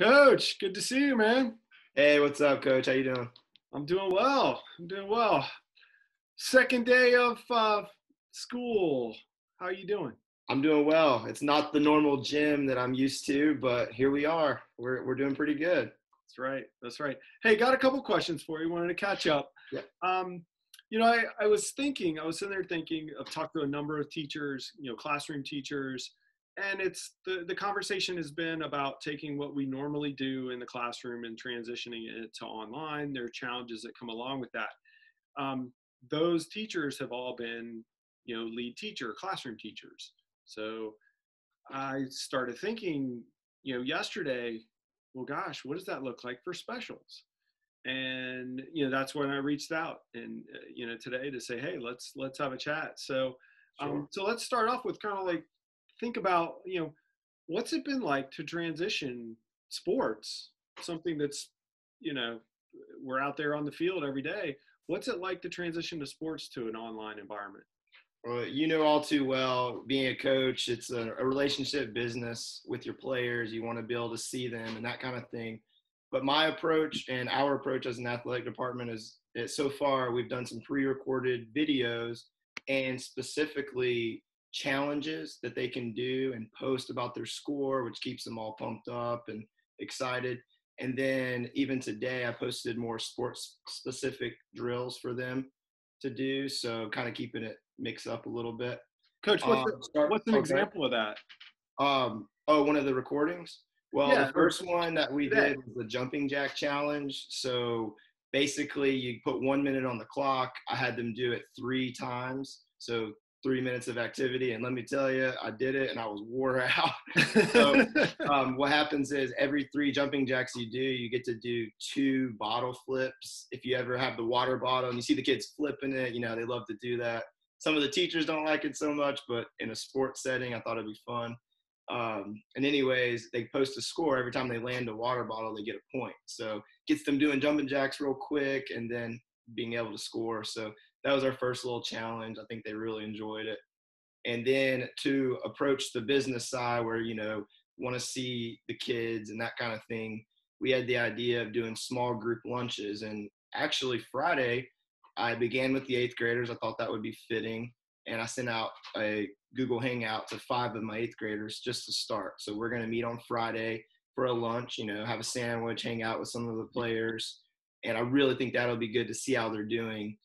Coach, good to see you, man. Hey, what's up, Coach? How you doing? I'm doing well. I'm doing well. Second day of uh, school. How are you doing? I'm doing well. It's not the normal gym that I'm used to, but here we are. We're we're doing pretty good. That's right. That's right. Hey, got a couple questions for you. Wanted to catch up. Yeah. Um, you know, I, I was thinking, I was sitting there thinking, I've talked to a number of teachers, you know, classroom teachers, and it's the, the conversation has been about taking what we normally do in the classroom and transitioning it to online. There are challenges that come along with that. Um, those teachers have all been, you know, lead teacher, classroom teachers. So I started thinking, you know, yesterday, well, gosh, what does that look like for specials? And you know, that's when I reached out, and uh, you know, today to say, hey, let's let's have a chat. So, um, Sure. so let's start off with kind of like think about, you know, what's it been like to transition sports, something that's, you know, we're out there on the field every day. What's it like to transition to sports to an online environment? Well, you know all too well, being a coach, it's a, a relationship business with your players. You want to be able to see them and that kind of thing. But my approach and our approach as an athletic department is, so far we've done some pre-recorded videos and specifically challenges that they can do and post about their score, which keeps them all pumped up and excited. And then even today, I posted more sports specific drills for them to do. So kind of keeping it mixed up a little bit. Coach, what's, Um, the- start- what's an okay. example of that? Um, oh, one of the recordings. Well, Yeah, the first one that we today. did was the jumping jack challenge. So basically, you put one minute on the clock. I had them do it three times. So three minutes of activity. And let me tell you, I did it and I was wore out. So, um, what happens is every three jumping jacks you do, you get to do two bottle flips. If you ever have the water bottle and you see the kids flipping it, you know, they love to do that. Some of the teachers don't like it so much, but in a sports setting, I thought it'd be fun. Um, and anyways, they post a score every time they land a water bottle, they get a point. So gets them doing jumping jacks real quick and then being able to score. So that was our first little challenge. I think they really enjoyed it. And then to approach the business side where, you know, want to see the kids and that kind of thing, we had the idea of doing small group lunches. And actually, Friday, I began with the eighth graders. I thought that would be fitting. And I sent out a Google Hangout to five of my eighth graders just to start. So we're going to meet on Friday for a lunch, you know, have a sandwich, hang out with some of the players. And I really think that'll be good to see how they're doing.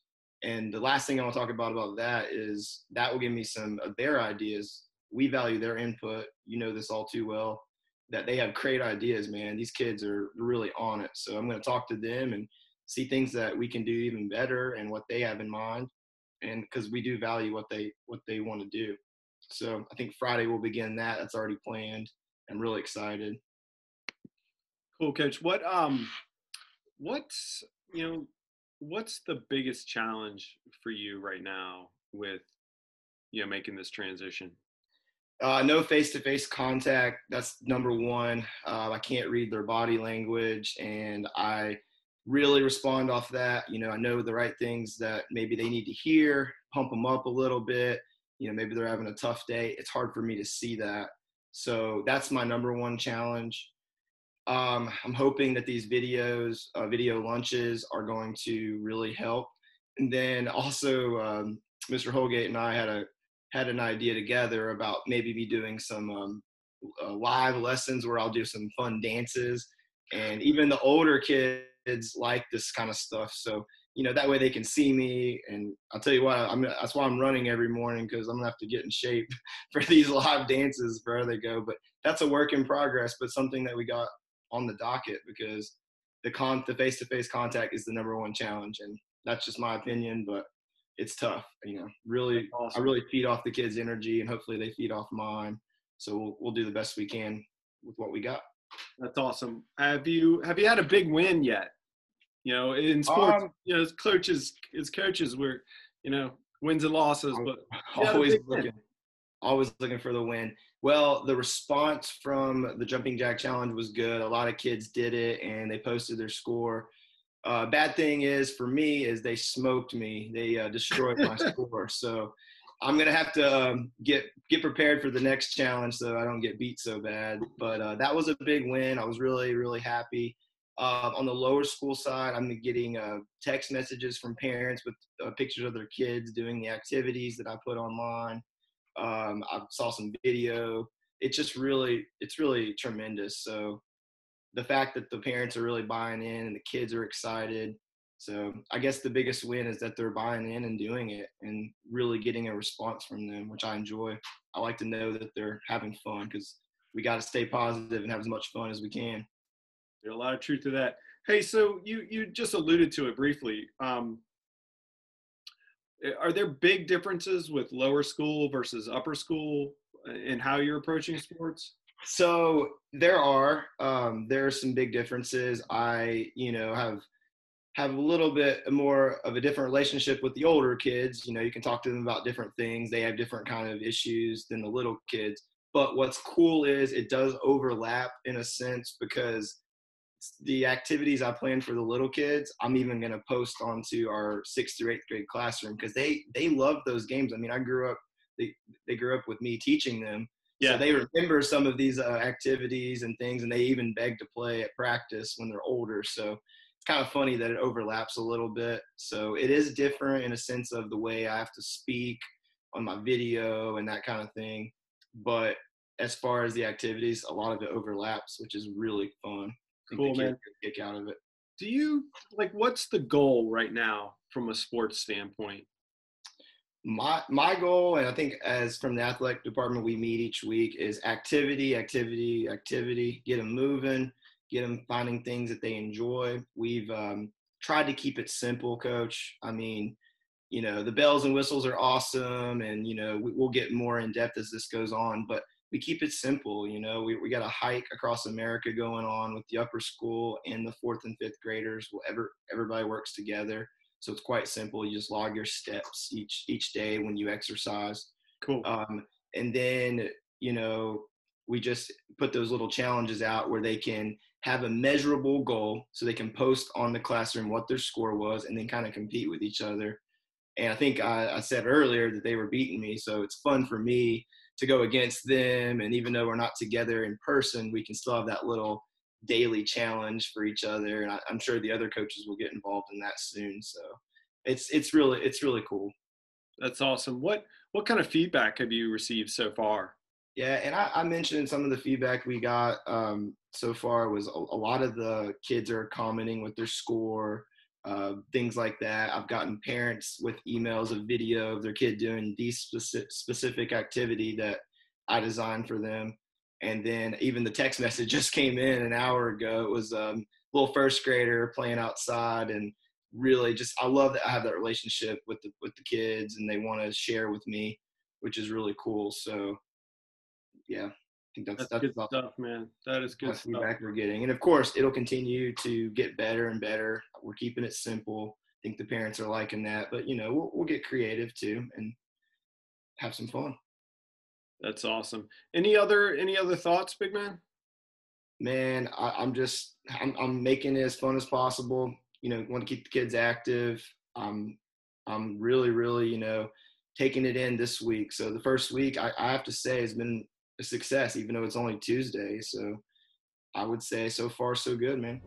And the last thing I want to talk about about that is that will give me some of their ideas. We value their input. You know this all too well. That they have great ideas, man. These kids are really on it. So I'm going to talk to them and see things that we can do even better and what they have in mind. And because we do value what they what they want to do. So I think Friday we'll begin that. That's already planned. I'm really excited. Cool, coach. What um, what's you know, what's the biggest challenge for you right now with you know making this transition? Uh, no face-to-face contact. That's number one. Uh, I can't read their body language, and I really respond off that. You know, I know the right things that maybe they need to hear, pump them up a little bit. You know, maybe they're having a tough day. It's hard for me to see that. So that's my number one challenge. Um, I'm hoping that these videos, uh, video lunches, are going to really help. And then also, um, Mr. Holgate and I had a had an idea together about maybe be doing some um, uh, live lessons where I'll do some fun dances, and even the older kids like this kind of stuff. So you know that way they can see me, and I'll tell you what, I'm that's why I'm running every morning because I'm gonna have to get in shape for these live dances wherever they go. But that's a work in progress, but something that we got on the docket because the con the face to face contact is the number one challenge, and that's just my opinion, but it's tough. You know, really awesome. I really feed off the kids' energy, and hopefully they feed off mine. So we'll, we'll do the best we can with what we got. That's awesome. Have you have you had a big win yet? You know, in sports, Um, you know, as coaches, as coaches, we're you know wins and losses, but always looking, always looking for the win. Well, the response from the jumping jack challenge was good. A lot of kids did it, and they posted their score. Uh, bad thing is for me is they smoked me. They uh, destroyed my score. So I'm gonna have to um, get get prepared for the next challenge so I don't get beat so bad. But uh, that was a big win. I was really really happy. Uh, on the lower school side, I'm getting uh, text messages from parents with uh, pictures of their kids doing the activities that I put online. Um, I saw some video. It's just really, it's really tremendous. So the fact that the parents are really buying in and the kids are excited. So I guess the biggest win is that they're buying in and doing it and really getting a response from them, which I enjoy. I like to know that they're having fun because we got to stay positive and have as much fun as we can. There's a lot of truth to that. Hey, so you you just alluded to it briefly. Um, are there big differences with lower school versus upper school in how you're approaching sports? So there are um, there are some big differences. I you know have have a little bit more of a different relationship with the older kids. You know, you can talk to them about different things. They have different kind of issues than the little kids. But what's cool is it does overlap in a sense because the activities I plan for the little kids, I'm even going to post onto our sixth through eighth grade classroom because they they love those games. I mean, I grew up they they grew up with me teaching them, yeah. So they remember some of these uh, activities and things, and they even beg to play at practice when they're older. So it's kind of funny that it overlaps a little bit. So it is different in a sense of the way I have to speak on my video and that kind of thing. But as far as the activities, a lot of it overlaps, which is really fun cool, man. Kick out of it. Do you like? What's the goal right now from a sports standpoint? My my goal, and I think as from the athletic department we meet each week, is activity, activity, activity. Get them moving, get them finding things that they enjoy. We've um, tried to keep it simple, Coach. I mean, you know, the bells and whistles are awesome, and you know, we, we'll get more in depth as this goes on, but we keep it simple. You know, we, we got a hike across America going on with the upper school and the fourth and fifth graders. will Ever, everybody works together. So it's quite simple. You just log your steps each each day when you exercise. Cool. Um, and then you know we just put those little challenges out where they can have a measurable goal, so they can post on the classroom what their score was, and then kind of compete with each other. And I think I, I said earlier that they were beating me, so it's fun for me to go against them. And even though we're not together in person, we can still have that little daily challenge for each other. And I, am sure the other coaches will get involved in that soon. So it's it's really it's really cool. That's awesome. What what kind of feedback have you received so far? Yeah, and I, I mentioned some of the feedback we got um, so far was a, a, lot of the kids are commenting with their score, uh, things like that. I've gotten parents with emails of video of their kid doing these specific, specific activity that I designed for them. And then even the text message just came in an hour ago. It was a um, little first grader playing outside and really just I love that I have that relationship with the with the kids and they want to share with me, which is really cool. So yeah, think that's that's, that's good stuff, man. That is good feedback we're getting, and of course it'll continue to get better and better. We're keeping it simple. I think the parents are liking that, but you know we'll we'll get creative too and have some fun. That's awesome. Any other any other thoughts, big man? Man, I, am just I'm I'm making it as fun as possible. You know, want to keep the kids active. I'm I'm really really you know taking it in this week. So the first week I, I have to say has been a success, even though it's only Tuesday. So I would say so far so good, man.